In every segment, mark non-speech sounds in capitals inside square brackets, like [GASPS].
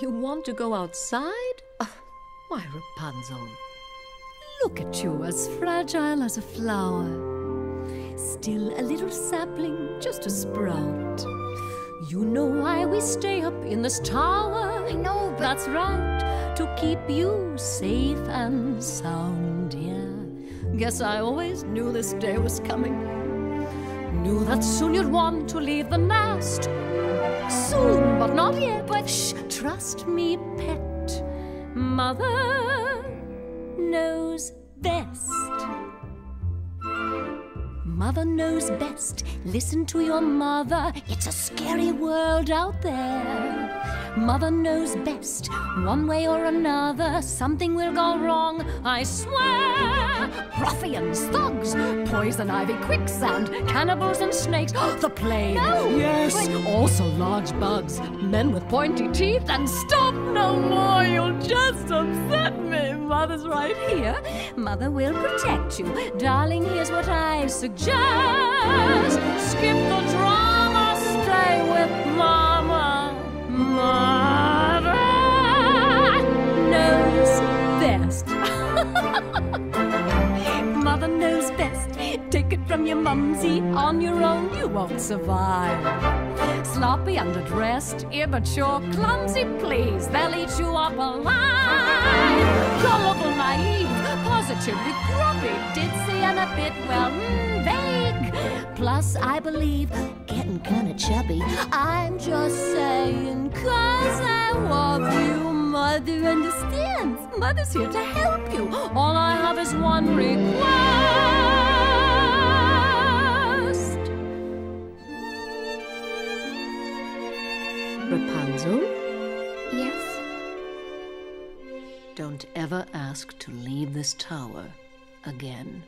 You want to go outside? Ah, why, Rapunzel? Look at you, as fragile as a flower. Still a little sapling, just a sprout. You know why we stay up in this tower. I know, but That's right, to keep you safe and sound, yeah. Guess I always knew this day was coming. Knew that soon you'd want to leave the nest. Soon, but not yet. But shh, trust me, pet. Mother knows best. Mother knows best. Listen to your mother. It's a scary world out there. Mother knows best. One way or another, something will go wrong, I swear. Ruffians, thugs, poison ivy, quicksand, cannibals and snakes. [GASPS] the plague. No, Yes. Also large bugs, men with pointy teeth, and stop no more. You'll just upset me. Mother's right here. Mother will protect you. Darling, here's what I suggest. Skip the drama, your mumsy. On your own, you won't survive. Sloppy, underdressed, immature, clumsy, please. They'll eat you up alive. Gullible, naive, positively grubby, ditzy, and a bit, well, mm, vague. Plus, I believe, getting kinda chubby. I'm just saying, cause I love you. Mother understands. Mother's here to help you. All I have is one request. Rapunzel, yes. don't ever ask to leave this tower again.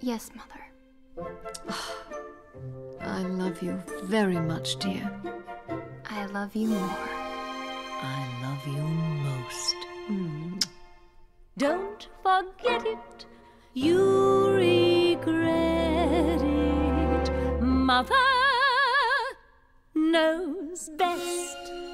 Yes, Mother. [SIGHS] I love you very much, dear. I love you more. I love you most. Mm. Don't forget it. You regret it. Mother knows best.